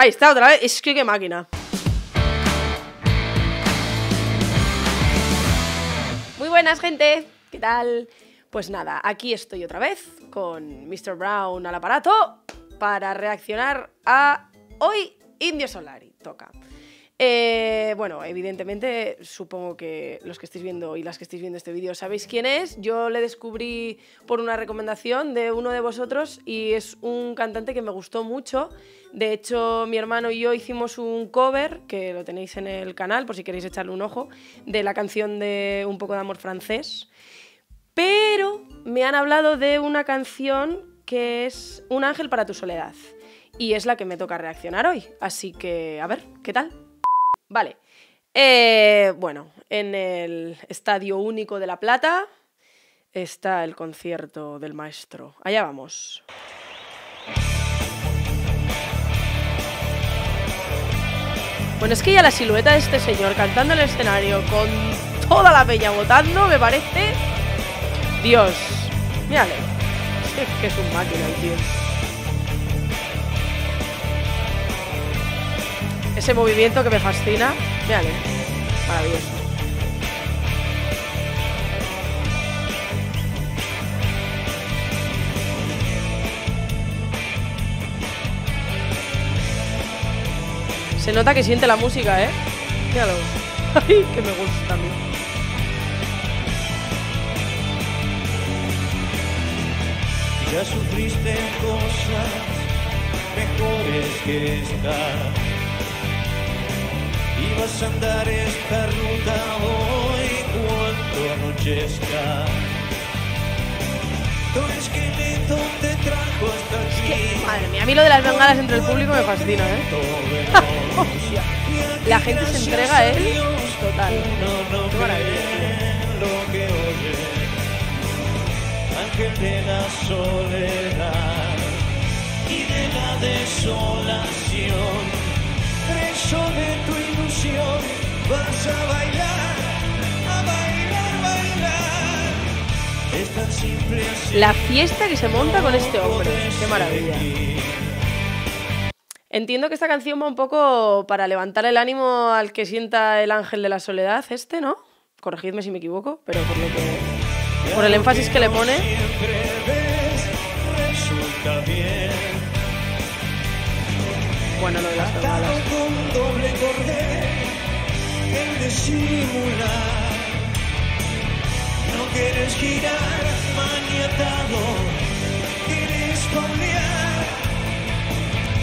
Ahí está, otra vez. Es que qué máquina. Muy buenas, gente. ¿Qué tal? Pues nada, aquí estoy otra vez con Mr. Brown al aparato para reaccionar a Hoy Indio Solari. Toca. Eh, bueno, evidentemente, supongo que los que estéis viendo y las que estéis viendo este vídeo sabéis quién es. Yo le descubrí por una recomendación de uno de vosotros y es un cantante que me gustó mucho. De hecho, mi hermano y yo hicimos un cover, que lo tenéis en el canal por si queréis echarle un ojo, de la canción de Un poco de amor francés. Pero me han hablado de una canción que es Un ángel para tu soledad. Y es la que me toca reaccionar hoy. Así que, a ver, ¿qué tal? Vale. Eh, bueno, en el Estadio Único de La Plata está el concierto del maestro. Allá vamos. Bueno, es que ya la silueta de este señor cantando en el escenario con toda la peña votando me parece... Dios. Mírale. Es que es un máquina el tío. Ese movimiento que me fascina. Mírale. Maravilloso. Se nota que siente la música, ¿eh? Míralo. Ay, que me gusta a mí. Ya sufriste cosas mejores que esta. Y vas a andar esta ruta hoy cuando anochezca. Tu esqueleto te trajo hasta aquí. Madre mía, a mí lo de las bengalas entre el público me fascina, ¿eh? La gente se entrega a él total. No, no Qué maravilla. que. Ángel de la soledad y de la desolación. Preso de tu ilusión, vas a bailar, a bailar, bailar. Es tan simple así. La fiesta que se monta con este hombre. Qué maravilla. Entiendo que esta canción va un poco para levantar el ánimo al que sienta el ángel de la soledad, este, ¿no? Corregidme si me equivoco, pero por lo que. Por el énfasis que le pone. Bueno, lo de las Atado bengalas. con doble cordel, el de simular. No quieres girar, maniatado, quieres cambiar.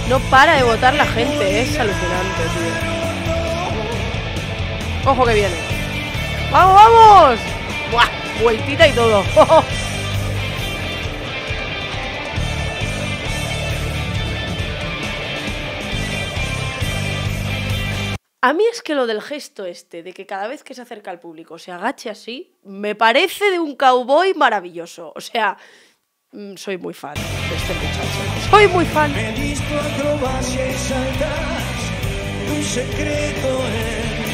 No para de votar la gente, es alucinante, tío. Ojo que viene. ¡Vamos, vamos! ¡Buah! Vueltita y todo. A mí es que lo del gesto este, de que cada vez que se acerca al público se agache así, me parece de un cowboy maravilloso. O sea, mm, soy muy fan de este muchacho. Soy muy fan. Me visto acrobacia y saltas, tu secreto es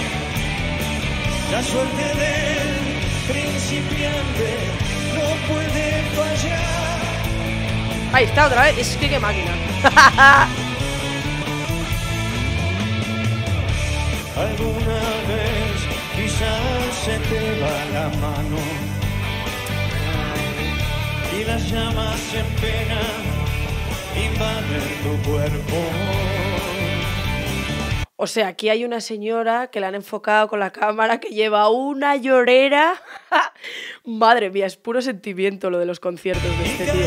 la suerte del principiante, no puede fallar. Ahí está otra vez. Es que qué máquina. Alguna vez quizás se te va la mano y las llamas en pena invaden tu cuerpo. O sea, aquí hay una señora que la han enfocado con la cámara que lleva una llorera. Madre mía, es puro sentimiento lo de los conciertos de este tío.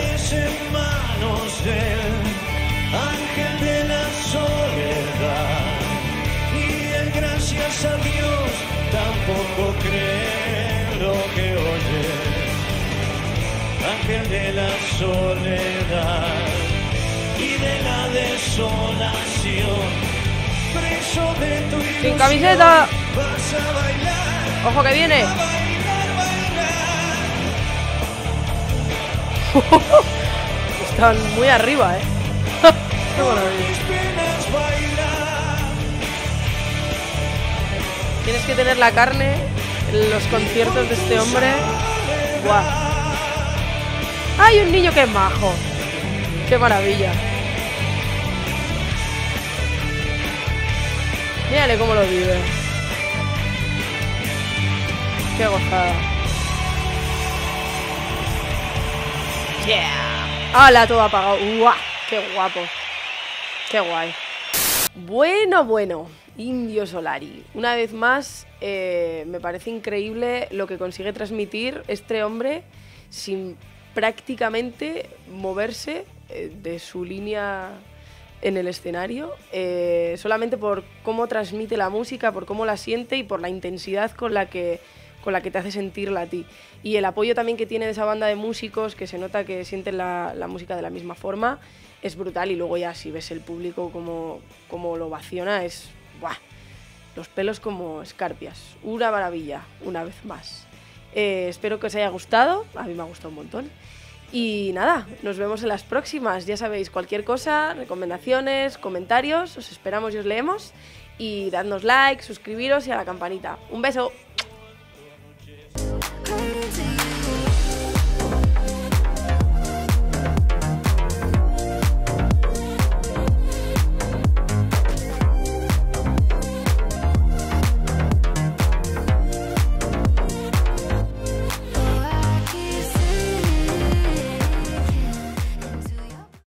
Ángel de la soledad y de la desolación. Preso de tu Sin ilusión, camiseta. Vas a bailar, Ojo que viene. a bailar, bailar. Están muy arriba, ¿eh? Qué. Tienes que tener la carne en los conciertos de este hombre. Guau. ¡Hay un niño que es majo! ¡Qué maravilla! Mírale cómo lo vive. Qué gozada. Yeah. ¡Hala, todo apagado! ¡Guau! ¡Qué guapo! ¡Qué guay! Bueno, bueno, Indio Solari. Una vez más, eh, me parece increíble lo que consigue transmitir este hombre sin prácticamente moverse eh, de su línea en el escenario, eh, solamente por cómo transmite la música, por cómo la siente y por la intensidad con la que con la que te hace sentirla a ti. Y el apoyo también que tiene de esa banda de músicos, que se nota que sienten la, música de la misma forma, es brutal. Y luego ya si ves el público como, como lo ovaciona, es... ¡buah! Los pelos como escarpias. Una maravilla, una vez más. Eh, espero que os haya gustado, a mí me ha gustado un montón. Y nada, nos vemos en las próximas. Ya sabéis, cualquier cosa, recomendaciones, comentarios, os esperamos y os leemos. Y dadnos like, suscribiros y a la campanita. Un beso.